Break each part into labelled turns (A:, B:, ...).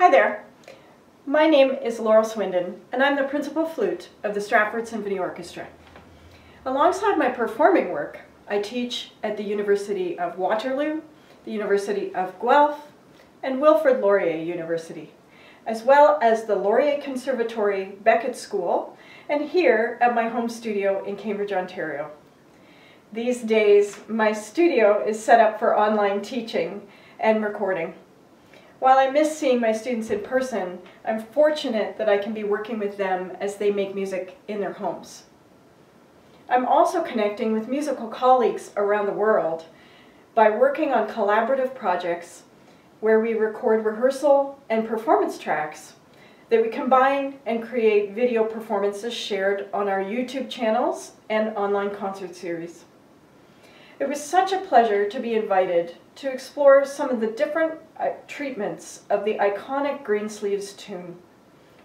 A: Hi there. My name is Laurel Swinden, and I'm the principal flute of the Stratford Symphony Orchestra. Alongside my performing work, I teach at the University of Waterloo, the University of Guelph, and Wilfrid Laurier University, as well as the Laurier Conservatory Beckett School, and here at my home studio in Cambridge, Ontario. These days, my studio is set up for online teaching and recording. While I miss seeing my students in person, I'm fortunate that I can be working with them as they make music in their homes. I'm also connecting with musical colleagues around the world by working on collaborative projects where we record rehearsal and performance tracks that we combine and create video performances shared on our YouTube channels and online concert series. It was such a pleasure to be invited to explore some of the different uh, treatments of the iconic Greensleeves tune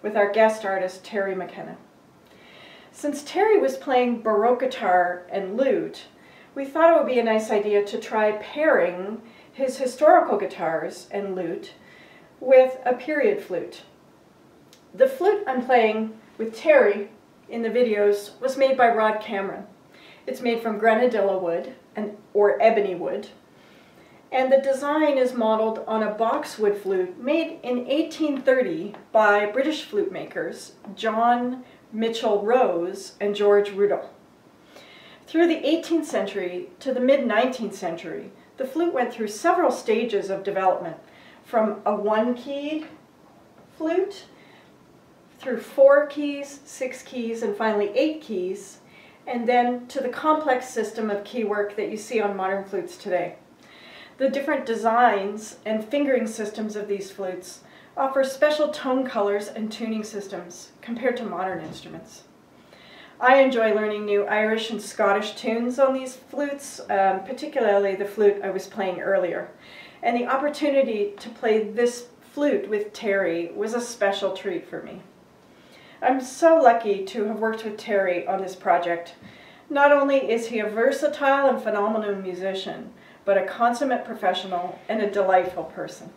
A: with our guest artist Terry McKenna. Since Terry was playing Baroque guitar and lute, we thought it would be a nice idea to try pairing his historical guitars and lute with a period flute. The flute I'm playing with Terry in the videos was made by Rod Cameron. It's made from grenadilla wood and, or ebony wood. And the design is modeled on a boxwood flute made in 1830 by British flute makers John Mitchell Rose and George Rudall. Through the 18th century to the mid-19th century, the flute went through several stages of development, from a one-keyed flute through four keys, six keys, and finally eight keys, and then to the complex system of keywork that you see on modern flutes today. The different designs and fingering systems of these flutes offer special tone colors and tuning systems compared to modern instruments. I enjoy learning new Irish and Scottish tunes on these flutes, um, particularly the flute I was playing earlier. And the opportunity to play this flute with Terry was a special treat for me. I'm so lucky to have worked with Terry on this project. Not only is he a versatile and phenomenal musician, but a consummate professional and a delightful person.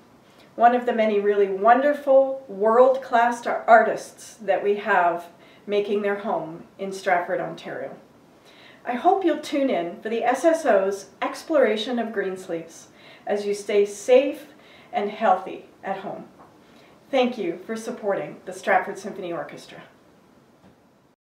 A: One of the many really wonderful, world-class artists that we have making their home in Stratford, Ontario. I hope you'll tune in for the SSO's exploration of Greensleeves as you stay safe and healthy at home. Thank you for supporting the Stratford Symphony Orchestra.